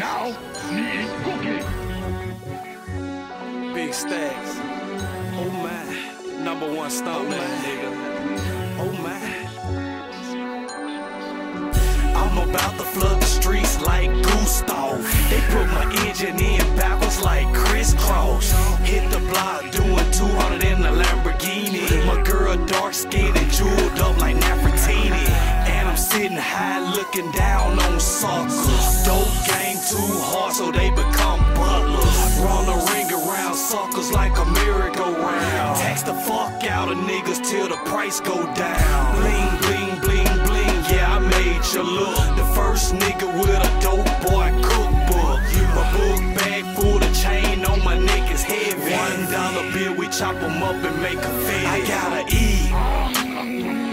Now, need cookie. Big stacks. Oh my. Number one stuntman, oh, nigga. Oh my. I'm about to flood the streets like Gustav. They put my engine in backwards like crisscross. Hit the block doing 200 in the Lamborghini. My girl dark skinned and jeweled up like Nefertiti. And I'm sitting high looking down on suckers. Game too hard so they become butlers. Run the ring around suckers like a merry-go-round. Tax the fuck out of niggas till the price go down. Bling, bling, bling, bling. Yeah, I made you look. The first nigga with a dope boy cookbook. My book bag full of chain on my is heavy. One dollar bill, we chop 'em up and make a fit. I gotta eat.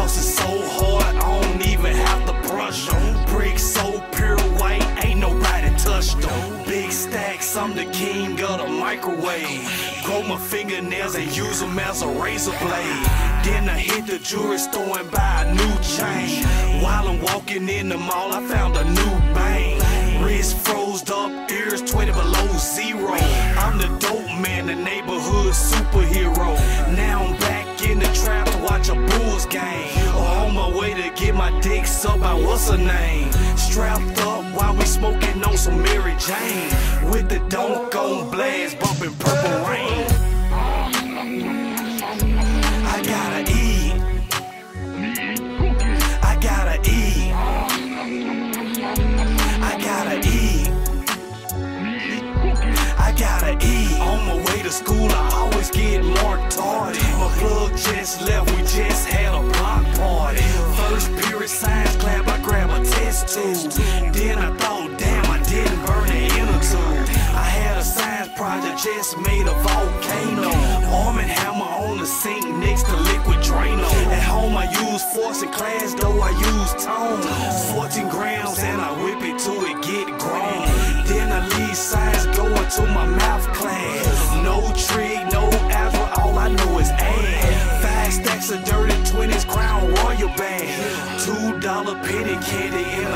Floss is so hard, I don't even have to brush them. Bricks so pure white, ain't nobody touched them. Big stacks, I'm the king of the microwave. Grow my fingernails and use them as a razor blade. Then I hit the jewelry store and buy a new chain. While I'm walking in the mall, I found a new bang. Wrist froze up, ears 20 below zero. I'm the dope man, the neighborhood game. Or on my way to get my dick sucked by what's her name. Strapped up while we smoking on some Mary Jane. With the donk on blast, bumping purple rain. I gotta eat. I gotta eat. I gotta eat. I gotta eat. On my way to school, I always get marked tardy. My plug just left, just made a volcano. Arm and hammer on the sink next to liquid Drano. At home, I use force in class, though I use tone. 14 grams, and I whip it till it get grown. Then I leave science going to my math class. No trig, no algebra, all I know is add. Five stacks of dirty 20s, crown royal bag. Two dollar penny candy in